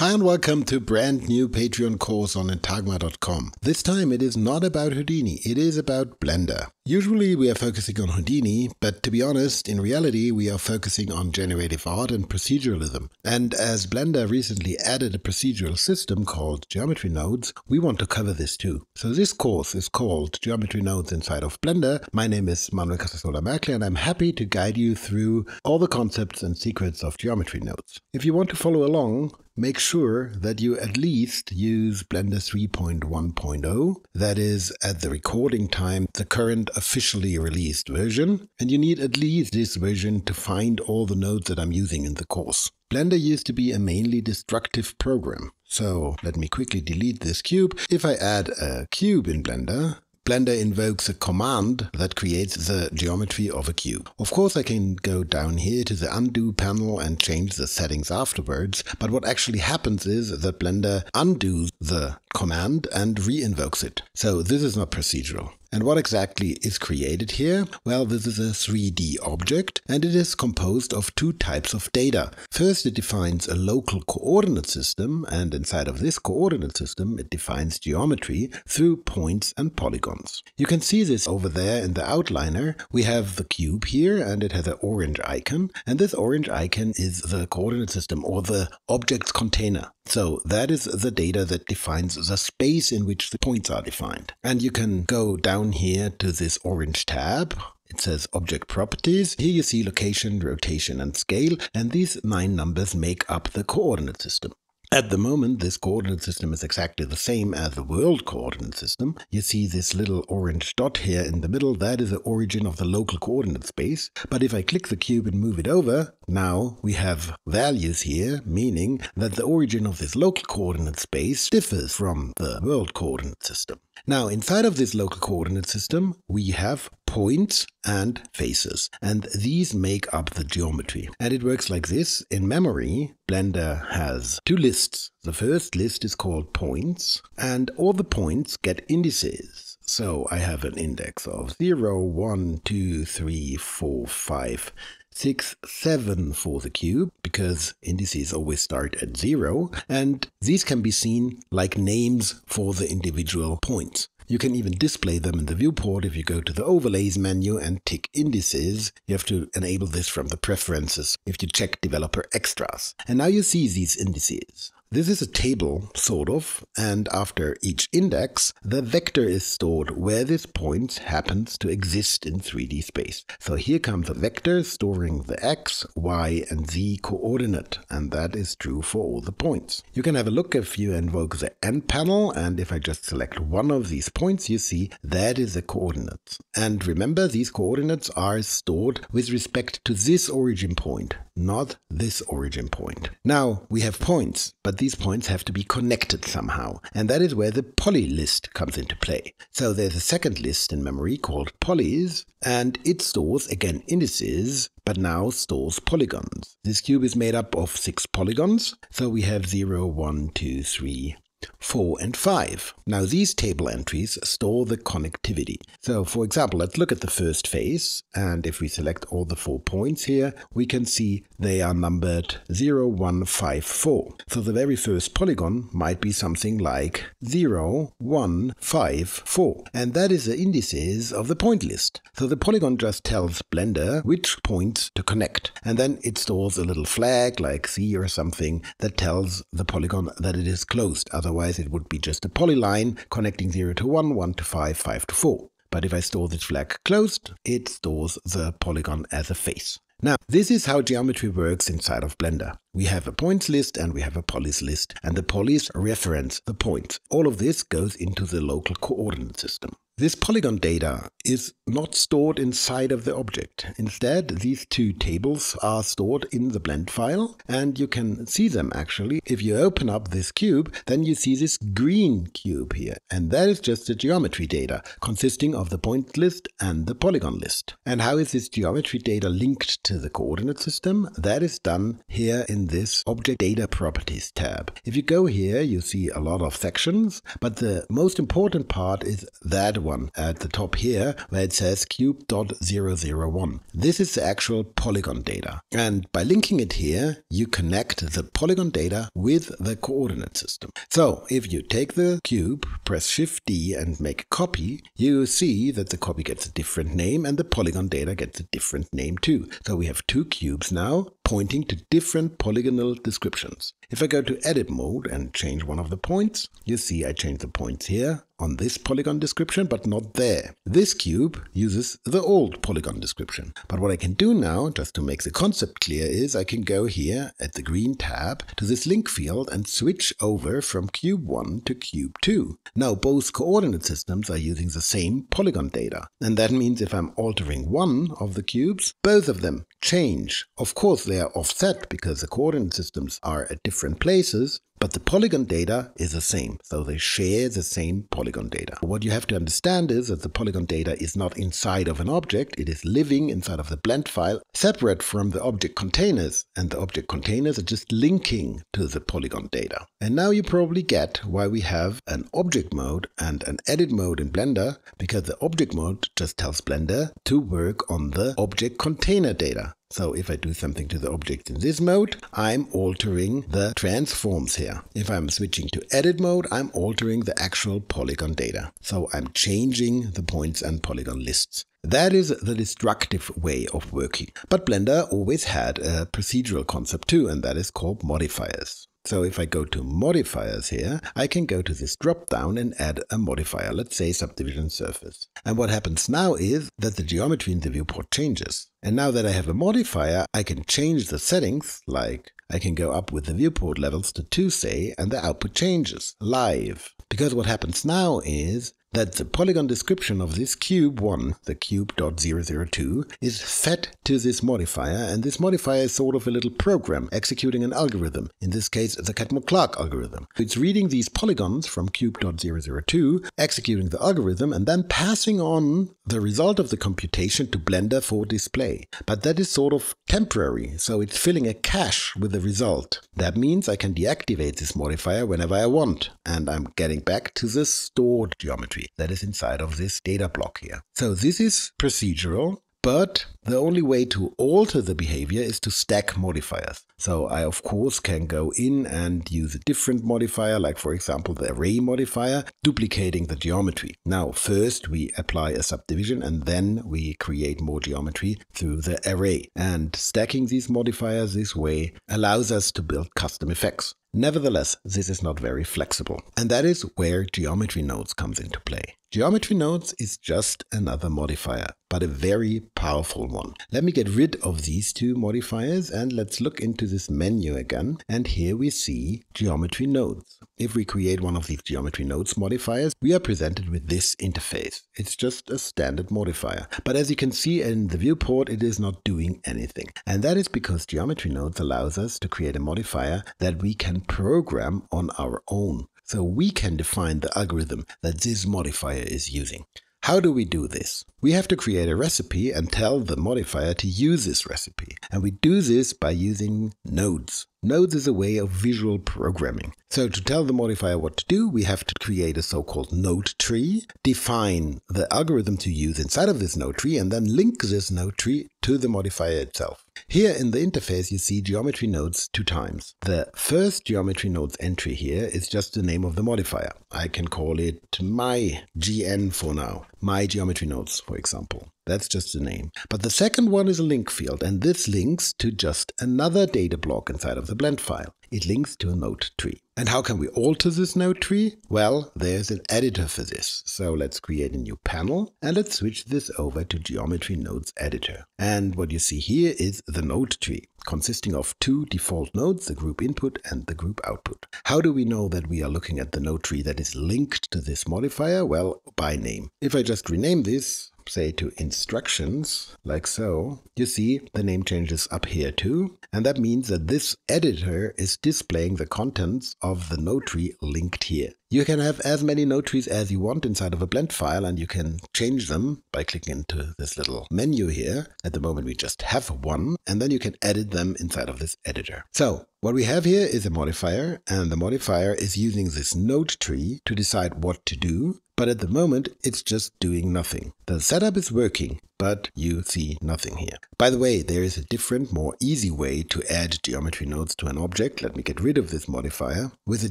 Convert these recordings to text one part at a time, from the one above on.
Hi and welcome to brand new Patreon course on Entagma.com. This time it is not about Houdini, it is about Blender. Usually we are focusing on Houdini, but to be honest, in reality we are focusing on generative art and proceduralism. And as Blender recently added a procedural system called Geometry Nodes, we want to cover this too. So this course is called Geometry Nodes inside of Blender. My name is Manuel Casasola Merkle and I'm happy to guide you through all the concepts and secrets of geometry nodes. If you want to follow along, make sure that you at least use Blender 3.1.0. That is, at the recording time, the current officially released version. And you need at least this version to find all the nodes that I'm using in the course. Blender used to be a mainly destructive program. So let me quickly delete this cube. If I add a cube in Blender, Blender invokes a command that creates the geometry of a cube. Of course I can go down here to the undo panel and change the settings afterwards, but what actually happens is that Blender undoes the command and re-invokes it. So this is not procedural. And what exactly is created here? Well, this is a 3D object and it is composed of two types of data. First, it defines a local coordinate system and inside of this coordinate system, it defines geometry through points and polygons. You can see this over there in the outliner. We have the cube here and it has an orange icon and this orange icon is the coordinate system or the object's container. So that is the data that defines the space in which the points are defined. And you can go down here to this orange tab it says object properties. Here you see location, rotation, and scale, and these nine numbers make up the coordinate system. At the moment, this coordinate system is exactly the same as the world coordinate system. You see this little orange dot here in the middle, that is the origin of the local coordinate space. But if I click the cube and move it over, now we have values here, meaning that the origin of this local coordinate space differs from the world coordinate system. Now, inside of this local coordinate system, we have points and faces, and these make up the geometry. And it works like this. In memory, Blender has two lists. The first list is called points, and all the points get indices. So I have an index of 0, 1, 2, 3, 4, 5, 6, 7 for the cube, because indices always start at 0, and these can be seen like names for the individual points. You can even display them in the viewport if you go to the overlays menu and tick indices. You have to enable this from the preferences if you check developer extras. And now you see these indices. This is a table, sort of, and after each index, the vector is stored where this point happens to exist in 3D space. So here comes a vector storing the x, y, and z coordinate, and that is true for all the points. You can have a look if you invoke the N panel, and if I just select one of these points, you see that is the coordinates. And remember, these coordinates are stored with respect to this origin point, not this origin point. Now, we have points, but these points have to be connected somehow, and that is where the poly list comes into play. So there's a second list in memory called polys, and it stores again indices, but now stores polygons. This cube is made up of six polygons, so we have 0, 1, 2, 3, 4 and 5. Now these table entries store the connectivity. So for example, let's look at the first face and if we select all the four points here, we can see they are numbered 0, 1, 5, 4. So the very first polygon might be something like 0, 1, 5, 4. And that is the indices of the point list. So the polygon just tells Blender which points to connect. And then it stores a little flag like C or something that tells the polygon that it is closed. Otherwise it would be just a polyline connecting 0 to 1, 1 to 5, 5 to 4. But if I store this flag closed, it stores the polygon as a face. Now, this is how geometry works inside of Blender. We have a points list and we have a polys list, and the polys reference the points. All of this goes into the local coordinate system. This polygon data is not stored inside of the object. Instead, these two tables are stored in the blend file, and you can see them actually. If you open up this cube, then you see this green cube here, and that is just the geometry data, consisting of the point list and the polygon list. And how is this geometry data linked to the coordinate system? That is done here in this Object Data Properties tab. If you go here, you see a lot of sections, but the most important part is that one at the top here where it says cube.001. This is the actual polygon data. And by linking it here, you connect the polygon data with the coordinate system. So if you take the cube, press Shift D and make a copy, you see that the copy gets a different name and the polygon data gets a different name too. So we have two cubes now pointing to different polygonal descriptions. If I go to edit mode and change one of the points, you see I change the points here on this polygon description, but not there. This cube uses the old polygon description. But what I can do now, just to make the concept clear, is I can go here at the green tab to this link field and switch over from cube 1 to cube 2. Now both coordinate systems are using the same polygon data. And that means if I'm altering one of the cubes, both of them change. Of course they are offset because the coordinate systems are at different places, but the polygon data is the same, so they share the same polygon data. What you have to understand is that the polygon data is not inside of an object, it is living inside of the blend file, separate from the object containers, and the object containers are just linking to the polygon data. And now you probably get why we have an object mode and an edit mode in Blender, because the object mode just tells Blender to work on the object container data. So if I do something to the object in this mode, I'm altering the transforms here. If I'm switching to edit mode, I'm altering the actual polygon data. So I'm changing the points and polygon lists. That is the destructive way of working. But Blender always had a procedural concept too, and that is called modifiers. So if I go to modifiers here, I can go to this drop down and add a modifier, let's say subdivision surface. And what happens now is that the geometry in the viewport changes. And now that I have a modifier, I can change the settings, like I can go up with the viewport levels to 2 say, and the output changes live. Because what happens now is that the polygon description of this cube 1, the cube.002, is fed to this modifier, and this modifier is sort of a little program executing an algorithm, in this case the Catmull-Clark algorithm. It's reading these polygons from cube.002, executing the algorithm, and then passing on the result of the computation to Blender for display. But that is sort of temporary, so it's filling a cache with the result. That means I can deactivate this modifier whenever I want, and I'm getting back to the stored geometry that is inside of this data block here. So this is procedural, but the only way to alter the behavior is to stack modifiers. So I of course can go in and use a different modifier, like for example the array modifier, duplicating the geometry. Now first we apply a subdivision and then we create more geometry through the array. And stacking these modifiers this way allows us to build custom effects. Nevertheless, this is not very flexible. And that is where geometry nodes comes into play. Geometry nodes is just another modifier, but a very powerful one. Let me get rid of these two modifiers and let's look into this menu again. And here we see geometry nodes. If we create one of these geometry nodes modifiers, we are presented with this interface. It's just a standard modifier. But as you can see in the viewport, it is not doing anything. And that is because geometry nodes allows us to create a modifier that we can program on our own. So we can define the algorithm that this modifier is using. How do we do this? We have to create a recipe and tell the modifier to use this recipe. And we do this by using nodes. Nodes is a way of visual programming. So to tell the modifier what to do, we have to create a so-called node tree, define the algorithm to use inside of this node tree, and then link this node tree to the modifier itself. Here in the interface, you see geometry nodes two times. The first geometry nodes entry here is just the name of the modifier. I can call it my GN for now, my geometry nodes, for example. That's just a name. But the second one is a link field, and this links to just another data block inside of the blend file. It links to a node tree. And how can we alter this node tree? Well, there's an editor for this. So let's create a new panel and let's switch this over to Geometry Nodes Editor. And what you see here is the node tree consisting of two default nodes, the group input and the group output. How do we know that we are looking at the node tree that is linked to this modifier? Well, by name. If I just rename this, say to instructions, like so, you see the name changes up here too. And that means that this editor is displaying the contents of the node tree linked here. You can have as many node trees as you want inside of a blend file and you can change them by clicking into this little menu here. At the moment we just have one and then you can edit them inside of this editor. So what we have here is a modifier and the modifier is using this node tree to decide what to do but at the moment it's just doing nothing. The setup is working, but you see nothing here. By the way, there is a different, more easy way to add geometry nodes to an object. Let me get rid of this modifier. With the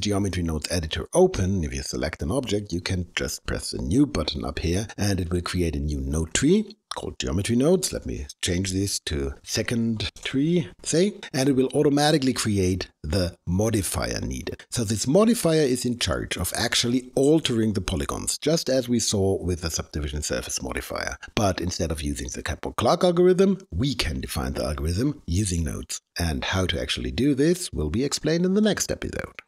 geometry nodes editor open, if you select an object, you can just press the new button up here and it will create a new node tree called geometry nodes. Let me change this to second tree, say, and it will automatically create the modifier needed. So this modifier is in charge of actually altering the polygons, just as we saw with the subdivision surface modifier. But instead of using the Catmull-Clark algorithm, we can define the algorithm using nodes. And how to actually do this will be explained in the next episode.